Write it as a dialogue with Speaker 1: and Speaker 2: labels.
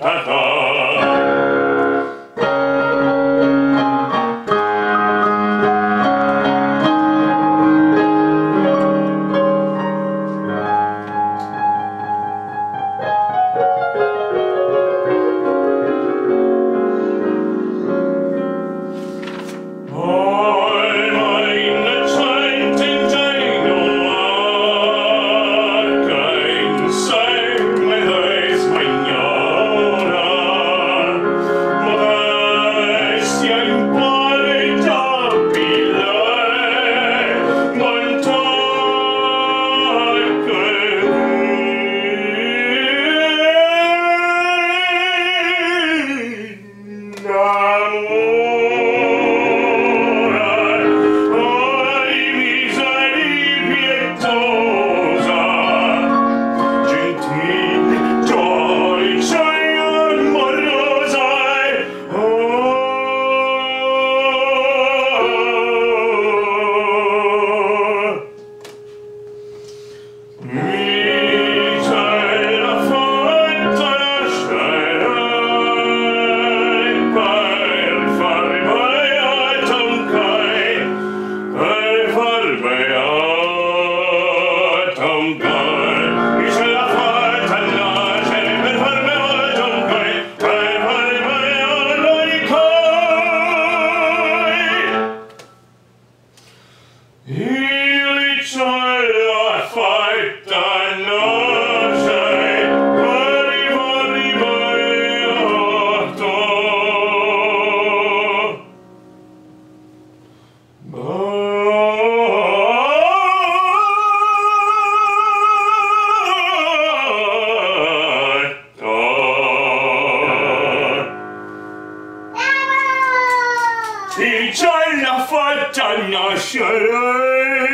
Speaker 1: Tata. Namo Fare fare